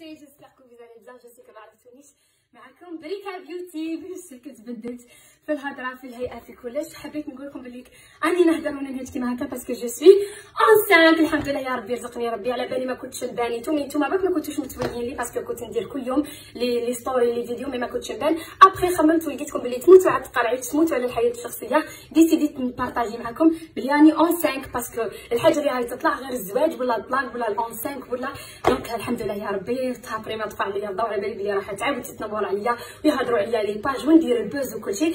كنتي j'espère que vous allez bien je sais que معرفتونيش معكم بريكا beauty بشكل كتبدلت في الهضره في الهيئة في كلش حبيت نقول لكم بلي راني نهضر وننهج كيما هكا parce que je suis enceinte الحمد لله يا ربي رزقني ربي. على بالي ما كنتش نبان. نتوما نتوما باك ما كنتوش متبينين لي parce que كنت ندير كل يوم les les stories les vidéos mais ما كنتش نبان. ابخي خممت ولقيتكم بلي تموتوا على التقرعيد تموتوا على الحياة الشخصية. ديسيديت نبارطاجي معكم بلي راني enceinte parce que الحاجة اللي راهي تطلع غير الزواج ولا الطلاق ولا الاون 5 ولا. donc الحمد لله يا ربي تابري ما طفى عليا الضوء على بالي بلي راح تعاود تتنمر عليا ويهضروا عليا les pages وندير ال buzz وكلشي.